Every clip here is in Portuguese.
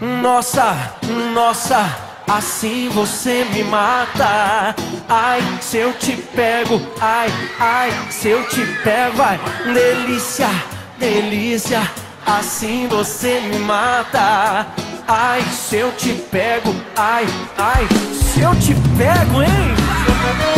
Nossa, nossa, assim você me mata. Ai, se eu te pego, ai, ai, se eu te pego, vai, delícia, delícia, assim você me mata. Ai, se eu te pego, ai, ai, se eu te pego, hein?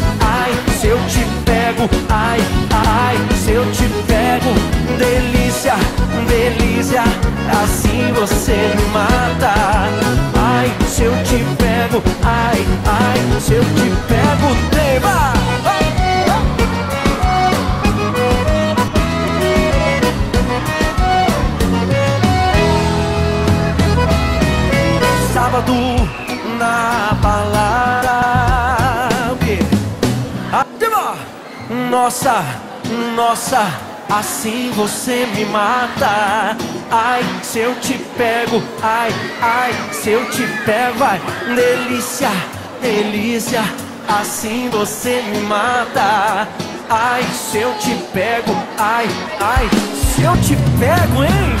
Pego, ai, ai, se eu te pego, delícia, delícia, assim você me mata. Ai, se eu te pego, ai, ai, se eu te pego, tema. Sábado na balada. Ativa! Nossa, nossa, assim você me mata. Ai, se eu te pego, ai, ai, se eu te pego, vai, delícia, delícia, assim você me mata. Ai, se eu te pego, ai, ai, se eu te pego, hein?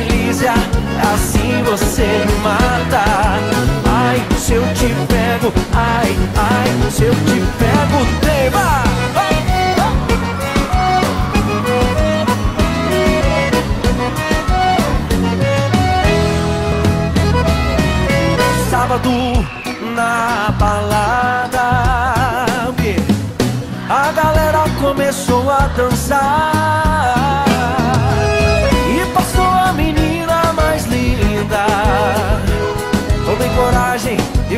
delícia, assim você me mata. Ai, se eu te pego, ai, ai, se eu te pego, tema. Sábado na balada? A galera começou a dançar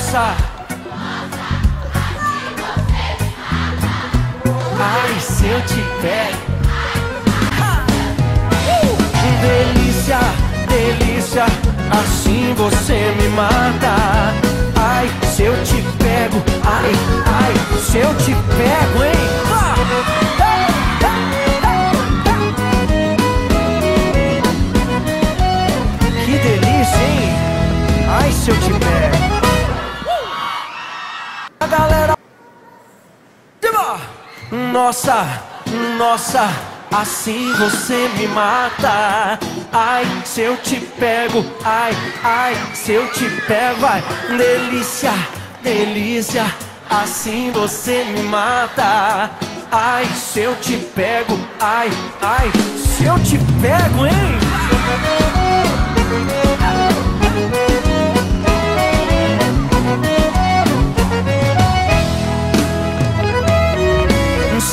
Nossa. Ai, se eu te pego. Delícia, delícia, assim você me mata. Ai, se eu te pego, ai, ai, se eu te pego, hein? Que delícia, hein? Ai, se eu te pego. Nossa, nossa, assim você me mata. Ai, se eu te pego, ai, ai, se eu te pego, vai, delícia, delícia, assim você me mata. Ai, se eu te pego, ai, ai, se eu te pego, hein?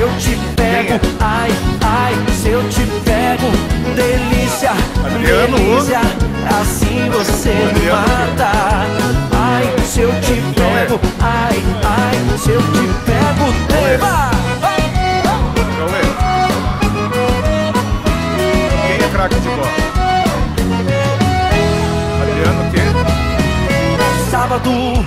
Eu te pego, ai, ai, se eu te pego, delícia, delícia, assim você me mata. Ai, se eu te pego, ai, ai, se eu te pego, deva. Quem é craque de bola? Adriano o quê? Sábado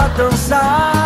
a dançar